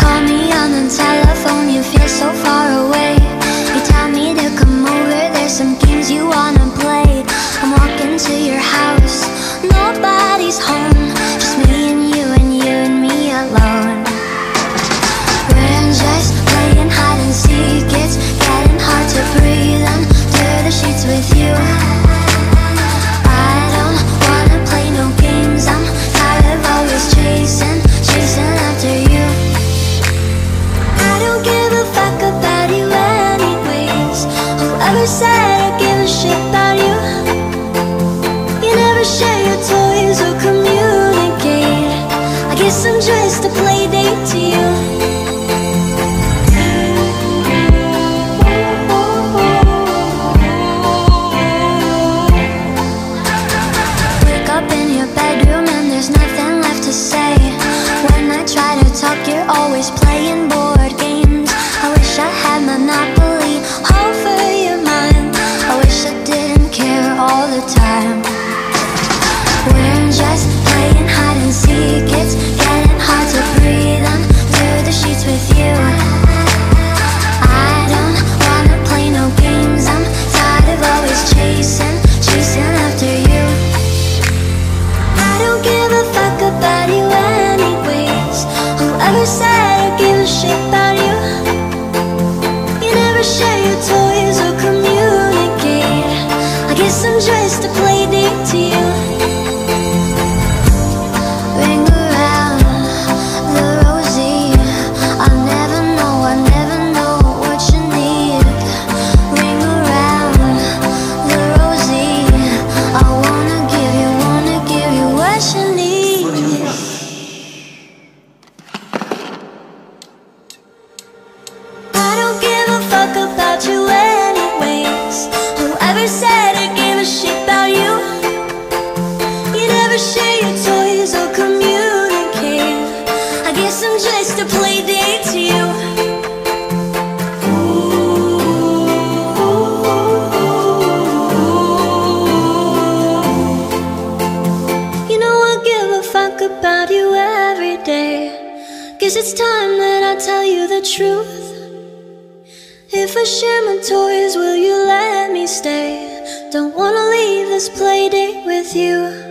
call me on the telephone, you feel so far away. Eu wish Guess it's time that I tell you the truth. If I share my toys, will you let me stay? Don't wanna leave this playdate with you.